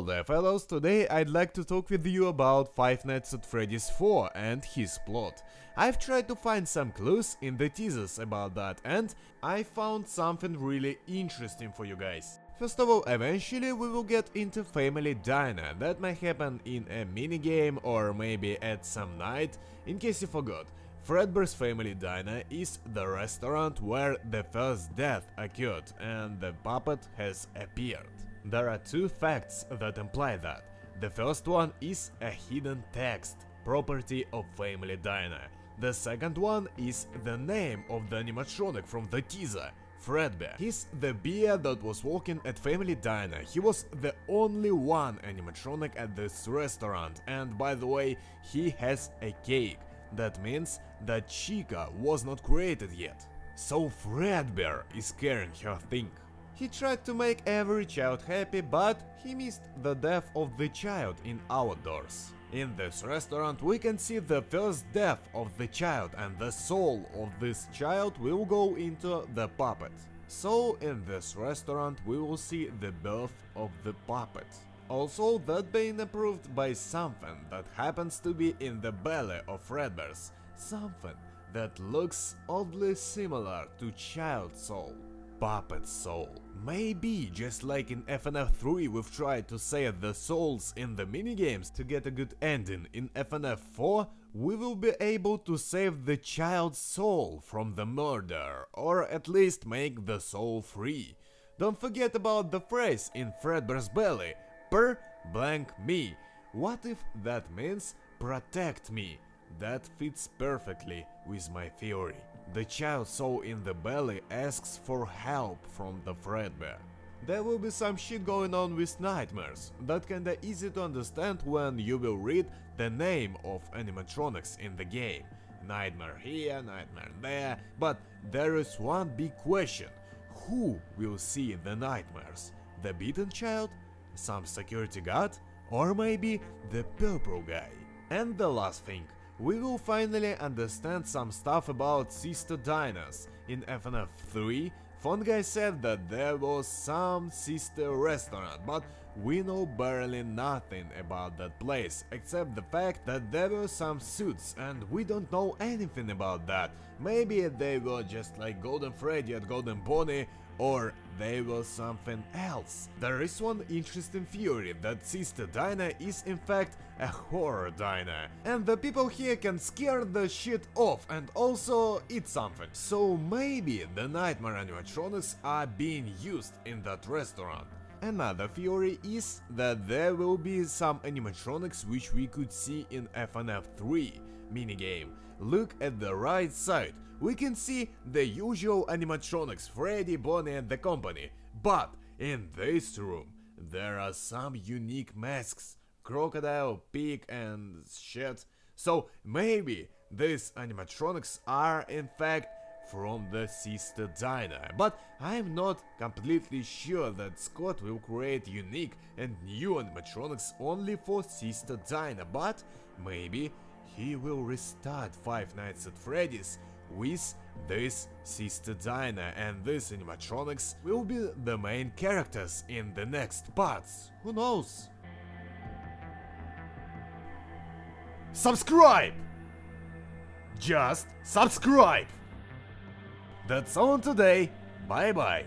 Well there fellows, today I'd like to talk with you about Five Nights at Freddy's 4 and his plot. I've tried to find some clues in the teasers about that and I found something really interesting for you guys. First of all, eventually we will get into Family Diner, that may happen in a minigame or maybe at some night. In case you forgot, Fredbear's Family Diner is the restaurant where the first death occurred and the puppet has appeared. There are two facts that imply that. The first one is a hidden text, property of Family Diner. The second one is the name of the animatronic from the teaser, Fredbear. He's the bear that was working at Family Diner. He was the only one animatronic at this restaurant and by the way, he has a cake. That means that Chica was not created yet. So Fredbear is carrying her thing. He tried to make every child happy, but he missed the death of the child in outdoors. In this restaurant we can see the first death of the child and the soul of this child will go into the puppet. So in this restaurant we will see the birth of the puppet. Also that being approved by something that happens to be in the belly of Fredbear's, something that looks oddly similar to child soul. Puppet Soul. Maybe, just like in FNAF 3 we've tried to save the souls in the minigames to get a good ending, in FNAF 4 we will be able to save the child's soul from the murder, or at least make the soul free. Don't forget about the phrase in Fredbear's belly, per blank me. What if that means protect me? That fits perfectly with my theory. The child soul in the belly asks for help from the Fredbear. There will be some shit going on with nightmares, that kinda easy to understand when you will read the name of animatronics in the game. Nightmare here, nightmare there, but there is one big question. Who will see the nightmares? The beaten child? Some security guard? Or maybe the purple guy? And the last thing, we will finally understand some stuff about Sister Diners. In FNAF 3, Guy said that there was some sister restaurant, but we know barely nothing about that place, except the fact that there were some suits and we don't know anything about that. Maybe they were just like Golden Freddy and Golden Pony or they were something else. There is one interesting theory that Sister Diner is in fact a horror diner, and the people here can scare the shit off and also eat something. So maybe the nightmare animatronics are being used in that restaurant. Another theory is that there will be some animatronics which we could see in FNAF 3 minigame. Look at the right side, we can see the usual animatronics Freddy, Bonnie and the company, but in this room there are some unique masks, crocodile, pig and shit. So maybe these animatronics are in fact from the Sister Diner, but I'm not completely sure that Scott will create unique and new animatronics only for Sister Diner, but maybe he will restart Five Nights at Freddy's with this Sister Diner and these animatronics will be the main characters in the next parts, who knows? Subscribe! Just subscribe! That's all today, bye bye!